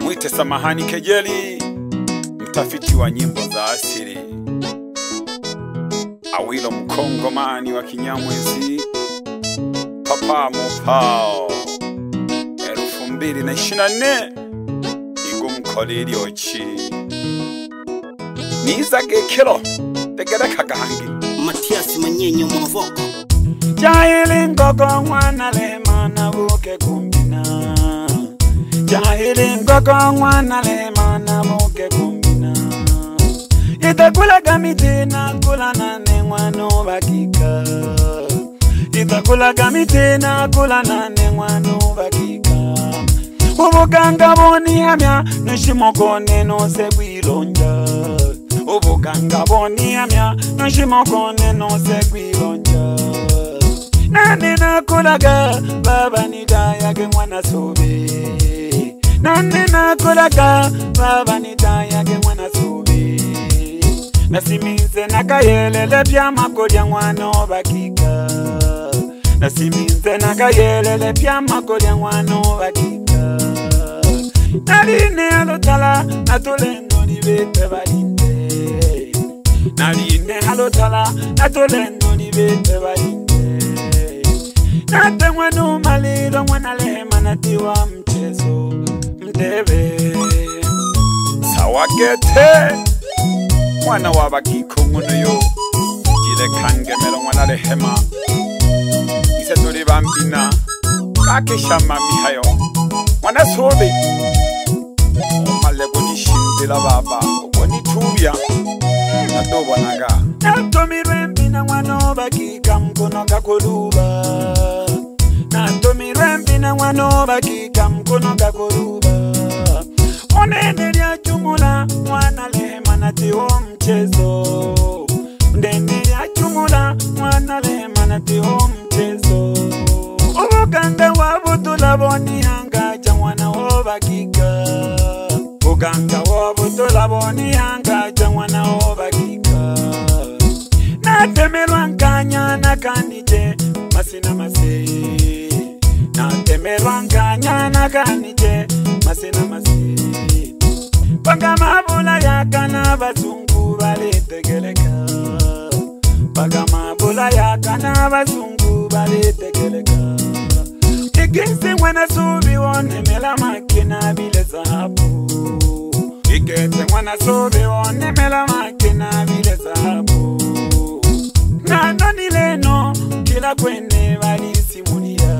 Mwite samahani kejeli, mtafiti wa nyimbo za asili Awilo mkongomani wa Kinyamwezi, Papa Mopao elfu mbili na ishirini na nne igumkolili ochi nizagekelo tegerekagahangi Matiasi Manyenyo Mavoko jaili ngogo mwana lema na buke kumi jahilingoko mwana lemana muke kumina itakulaga miti nakulana ne mwano vakika itakulaga miti nakulana ne mwano vakika uvuganga voniamya nishimoko nenose kwilonja uvuganga voniamya nishimoko nenose kwilonja nane nakulaga vava nidayage mwana sobe nane nakolaga baba nitayage mwana subi nasiminze nakayelele pya makolya mwana obakika nasiminze nakayelele pya makolya mwana obakika naline alotala natolendo nibete balinde naline alotala natolendo nibete balinde natemwa numaliro mwanalehema natiwa mchezo ndebe sawakethe ngwana wa bakikho ngono yo dile khangemelo ngwana le hema isetso le bampina ka kesha mami hayo ngwana sobe omalebo dišinte la baba o bone thubya nato o bonaka natomirwe mpina ngwana o bakika mkono ka koluba natomirwe mpina ngwana o bakika mukati womuchezo ndeni yachumura mwana remanati womuchezo uvuganga wavo tulavoni yanga cha mwana wovakiga uganga wavo tulavoni yanga cha mwana wovakiga natemelwa nkanyana kanije masina masei natemelwa nkanyana kanije masina masei vanga mavulaya kana vazungu valetekeleka vanga mavulaya kana vazungu valetekeleka ikisi n'wana suviwo nemela makina vilezapu ikese n'wana suviwo nemela makina vilezapu nanoni leno kila kwene valisimuliya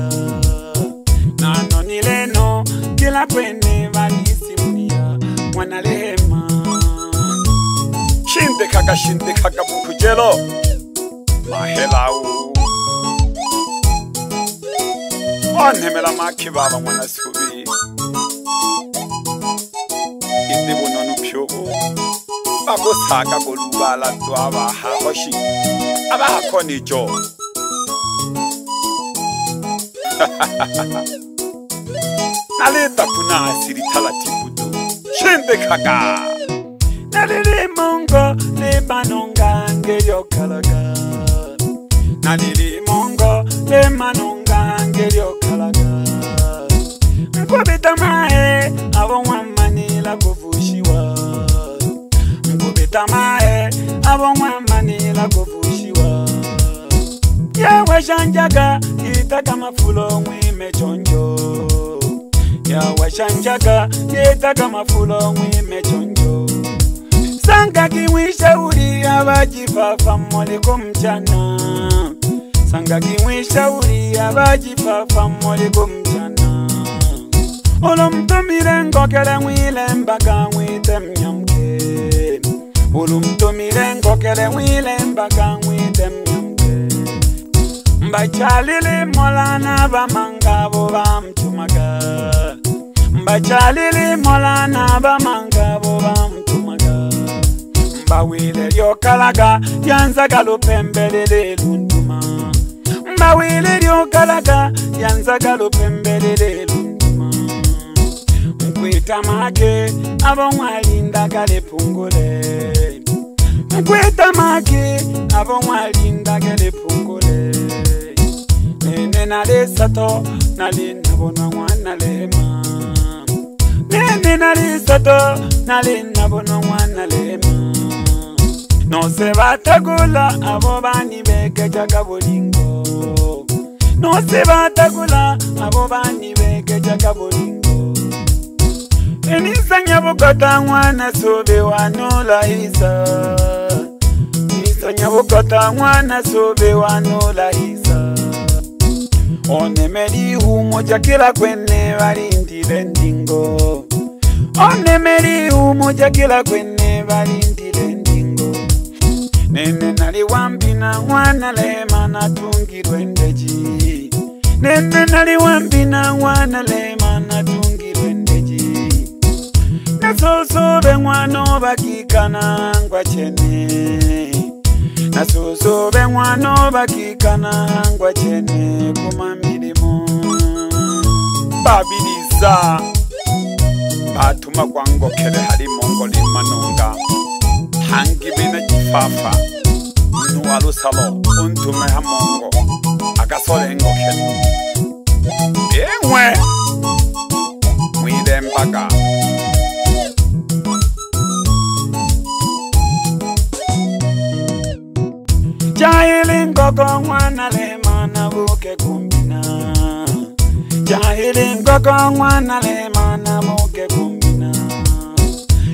nanoni leno kila kwene valisimuliya kakashindika ka puphutelo mahelau onhemela makhi vava n'wana sikuvi i ni vunonuphyovu va ku tshaka ku luvala twa va haoxi a va ha khoni jo na le ta pfuna sirithala tibutu xindikhakaa nalili mongo ne manonga ngelio kalagan nalili mongo ne manonga ngelio kalagan mpobeta mae avo mwamani la kovushiwa mpobeta mae avo mwamani la kovushiwa yawe shanjaga itaka mafulo mwime chonjo yawe shanjaga itaka mafulo mwime chonjo sanga kimwishauria vajipapa mmoleko mchana sanga kimwishauria vajipapa mmoleko mchana ulumtumile ngokele mwile mbaka mwite mnyamke ulumtumile ngokele mwile mbaka mwite mnyamke mbachalile molana vamangavo vamchumaga mbachalile molana vamanga mbawile lyokalaga lyanzaga lupembelele lunduma mbawile lyokalaga lyanzaga lupembelele lunduma nkwitamage avomwalindagale pungule nkwitamage avomwalindagale pungule nene nalesato nali nabonwa mwana lema nene nalisato nali nabonwa mwana lema noze batagula abo bani bekejaga bulingo noze batagula abo bani bekejaga bulingo enisanya bukota mwana sobe wanolahisa enisanya bukota mwana sobe wanolahisa onemelihumo jakila kwene balindile ndingo onemelihumo jakila kwene balindi mari wambina mwana lemana tungirwe ndeji nembe nali wambina mwana lemana tungirwe ndeji nasosobe mwano bakikana ngwa chene nasosobe mwano bakikana ngwa chene kuma milimo babiliza batuma kwangokele hali mongolimanonga hangibina chifafa 누아루사로 운투메 한몽고 아가솔 행복해 잉웨 위댄 바가 자일인 거건와나 레마나 보게 곰비나 자일인 거건와나 레마나 보게 곰비나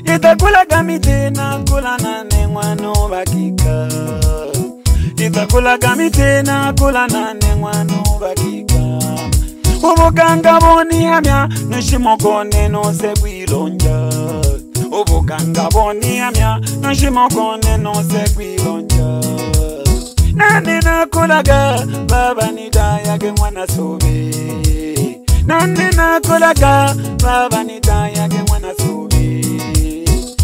이따 굴라가 미디나 굴라나 내 와노 바기까 itakulagami tena kula nane mwana ubagika ubuganga boniamya nishimokone nose kwilonja ubuganga boniamya nishimokone nose kwilonja nane nakulaga baba nidayage mwana sobe nane nakulaga baba nidayage mwana sobe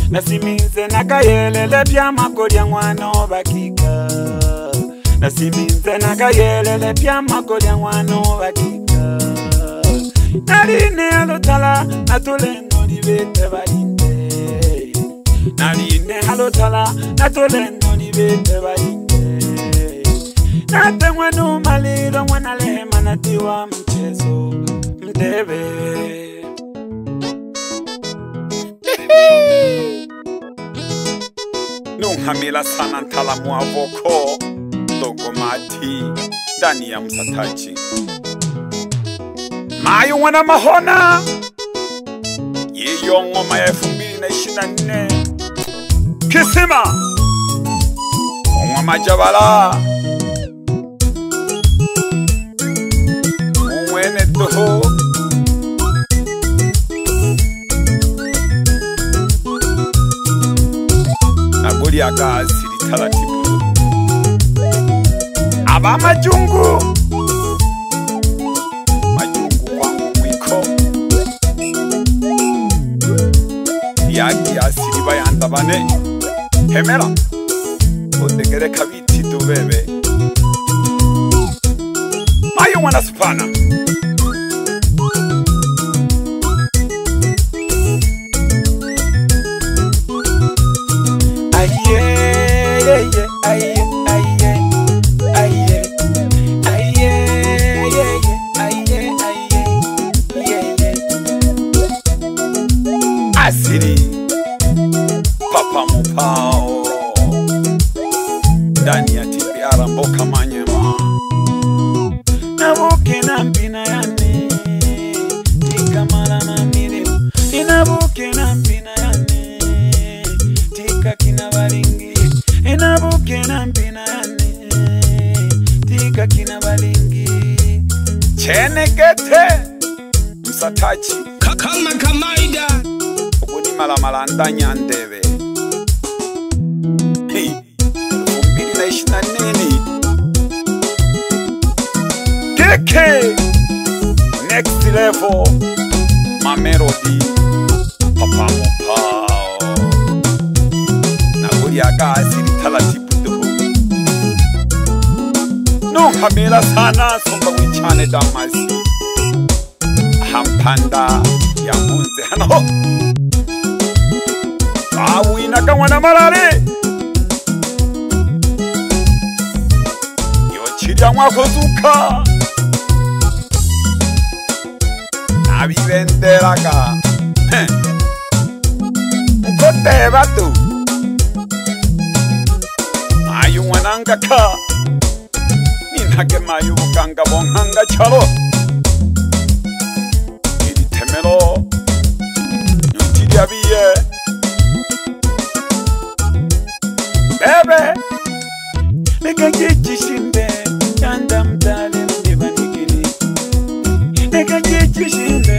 nasiminze nakayelele pya makolya mwana ubagika nasiminze nakayelele pya makolya ngwano vakika naline alotala natolendo livete valinde naline alotala natolendo livete valinde natengwenu malilo mwanalema natiwa mchezo mtebe nunghamila sana ntala mwavoko mutokomati tani ya musatachi mayi n'wana mahona yiyo ngoma ya efumbili na ixinanine khisima un'wamajavala un'wene toho na kuliaka silithalatipu aba majungu majungu wangokwikho yandiyasilibayandabane hemela kundengereka biti dubebe mayo mwana supana next level my melody papa papa na kuri aka asiri thala tipu tu no kamera sana somba ku chane da masi ham panda ya munze hana ho awu ina ka mwana marare yo chiri ya mwako zuka Thank vive entera acá. Un corte de batu. Hay un ananga acá. Ni na que mayu bukanga bonanga chalo. Y dítemelo. Y un chile había. Bebe. Le cangue chichinde. Yanda mtale mtiba nikini. Le cangue chichinde.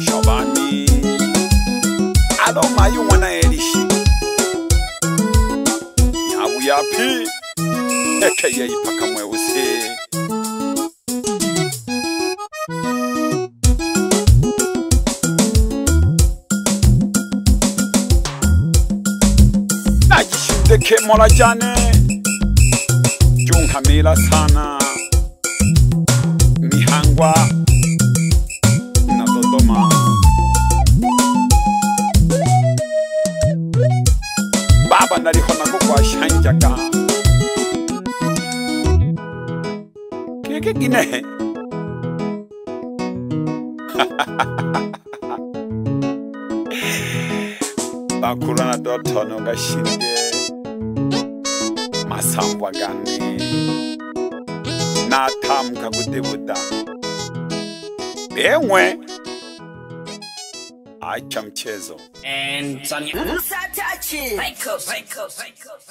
Giovanni. I don't mind you when I end it. Now we are pee. Okay, yeah, you pack up my whiskey. ke mola jane jung hamela sana mi hangwa jaka keke gine bakhulana to thono ka shinde masambwa gani na tham ka kutibuda bengwe a chamchezo and sanya usa touch it